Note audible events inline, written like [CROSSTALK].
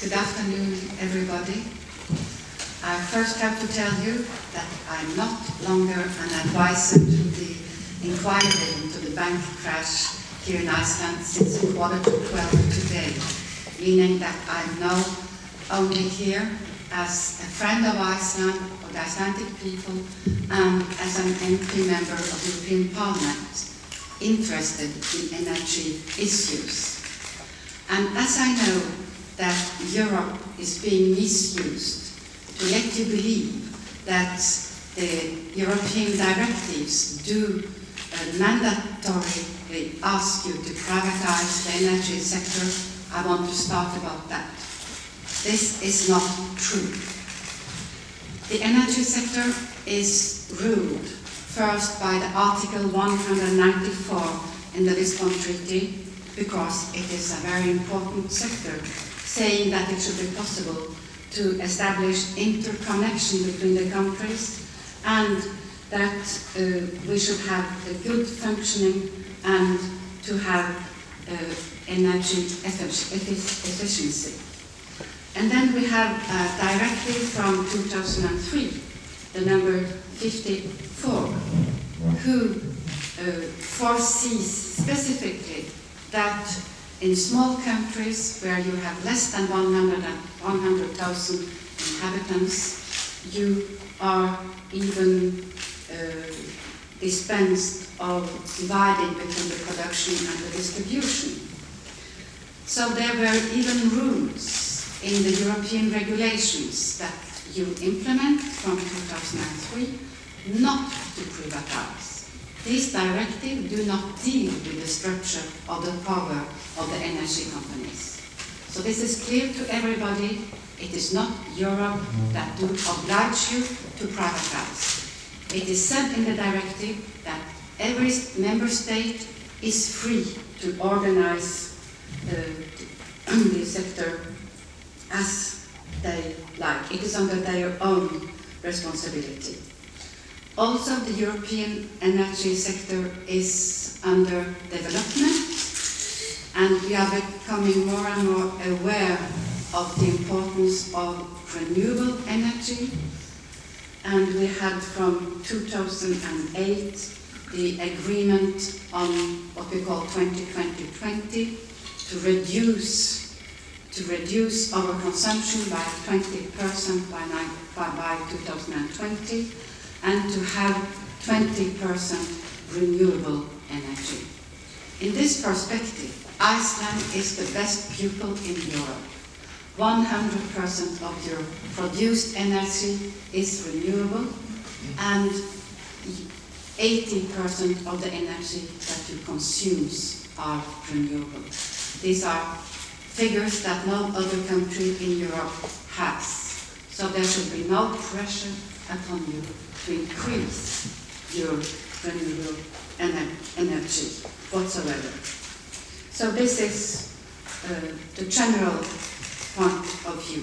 Good afternoon, everybody. I first have to tell you that I'm not longer an advisor to the inquiry into the bank crash here in Iceland since quarter to 12 today, meaning that I'm now only here as a friend of Iceland, of the Icelandic people, and as an MP member of the European Parliament, interested in energy issues. And as I know that Europe is being misused to let you believe that the European directives do uh, mandatorily ask you to privatize the energy sector, I want to start about that. This is not true. The energy sector is ruled first by the Article 194 in the Lisbon Treaty because it is a very important sector, saying that it should be possible to establish interconnection between the countries and that uh, we should have a good functioning and to have uh, energy efficiency. And then we have a directive from 2003, the number 54, who uh, foresees specifically that in small countries where you have less than 100,000 inhabitants, you are even uh, dispensed of dividing between the production and the distribution. So there were even rules in the European regulations that you implement from 2003 not to privatize. These directives do not deal with the structure of the power of the energy companies. So this is clear to everybody. It is not Europe that do oblige you to privatize. It is said in the directive that every member state is free to organize the, [CLEARS THROAT] the sector as they like. It is under their own responsibility. Also, the European energy sector is under development, and we are becoming more and more aware of the importance of renewable energy. And we had from 2008 the agreement on what we call 2020-20 to reduce to reduce our consumption by 20% by, by 2020 and to have 20% renewable energy. In this perspective, Iceland is the best pupil in Europe. 100% of your produced energy is renewable and 80% of the energy that you consume are renewable. These are figures that no other country in Europe has. So there should be no pressure upon you to increase your renewable energy whatsoever. So this is uh, the general point of view.